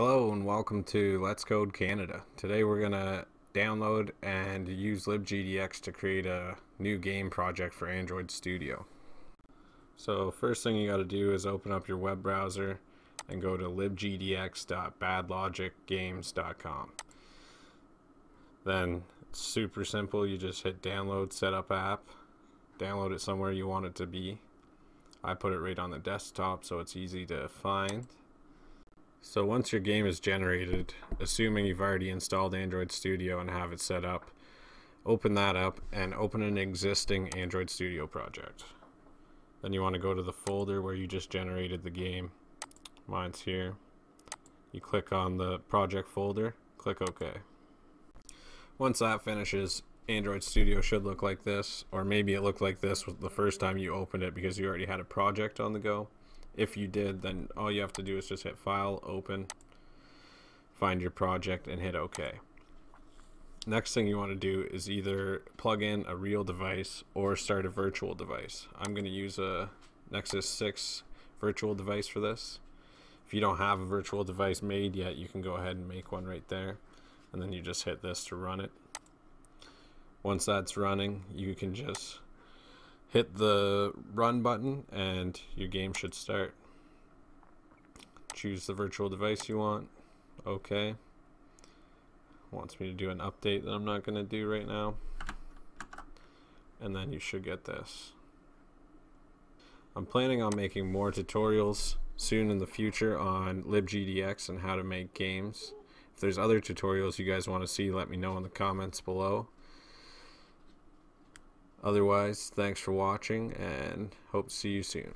Hello and welcome to Let's Code Canada. Today we're going to download and use libgdx to create a new game project for Android Studio. So first thing you got to do is open up your web browser and go to libgdx.badlogicgames.com. Then it's super simple, you just hit download setup app, download it somewhere you want it to be. I put it right on the desktop so it's easy to find. So once your game is generated, assuming you've already installed Android Studio and have it set up, open that up and open an existing Android Studio project. Then you want to go to the folder where you just generated the game. Mine's here. You click on the project folder, click OK. Once that finishes, Android Studio should look like this, or maybe it looked like this the first time you opened it because you already had a project on the go. If you did, then all you have to do is just hit File, Open, find your project, and hit OK. Next thing you want to do is either plug in a real device or start a virtual device. I'm going to use a Nexus 6 virtual device for this. If you don't have a virtual device made yet, you can go ahead and make one right there. And then you just hit this to run it. Once that's running, you can just hit the run button and your game should start. Choose the virtual device you want. Okay. Wants me to do an update that I'm not going to do right now. And then you should get this. I'm planning on making more tutorials soon in the future on libgdx and how to make games. If there's other tutorials you guys want to see, let me know in the comments below. Otherwise, thanks for watching and hope to see you soon.